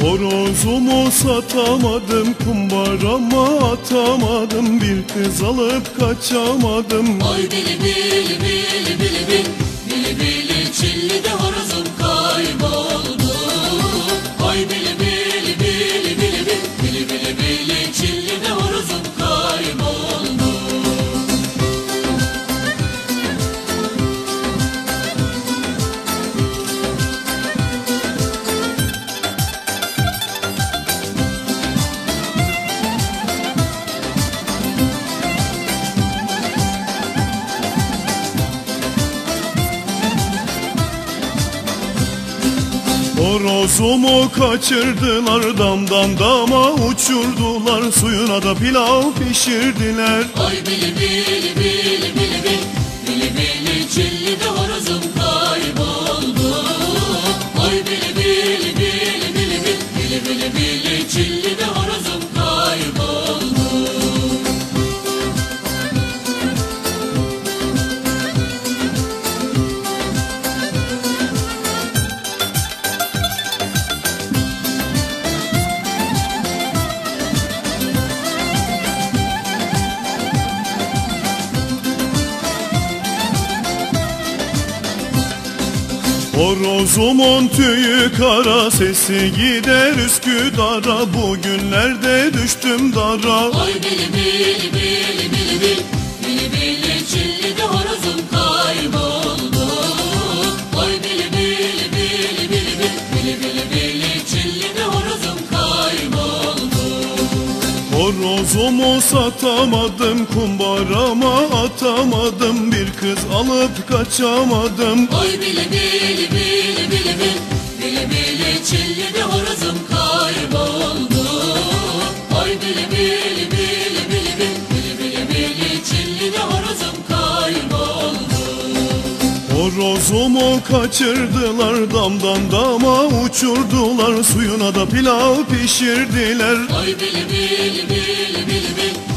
Horozumu satamadım kumbarama atamadım? Bir kız alıp kaçamadım. Oy bili bili bili bili bil Bili bili çilli de horozum Horozumu kaçırdılar damdan dama uçurdular. Suyuna da pilav pişirdiler. Oy bili bili bili bili bil Bili bili çilli de Horozumun tüyü kara sesi gider Üsküdar'a. Bugünlerde düştüm dara. Oy bili bili bili bili bil Bili bili çilli de horozum kayboldu. Oy bili bili bili bili bil Bili bili bili çilli de horozum kayboldu Horozumu satamadım kumbarama atamadım kız alıp kaçamadım Oy bili bili bili bili bil Bili bili çilli de horozum kayboldu Oy bili bili bili bili bil Bili bili bili çilli de horozum kayboldu Horozumu kaçırdılar damdan dama uçurdular Suyuna da pilav pişirdiler Oy bili bili bili bili bil